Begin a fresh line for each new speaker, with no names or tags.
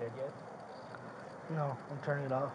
dead yet?
No, I'm turning it off.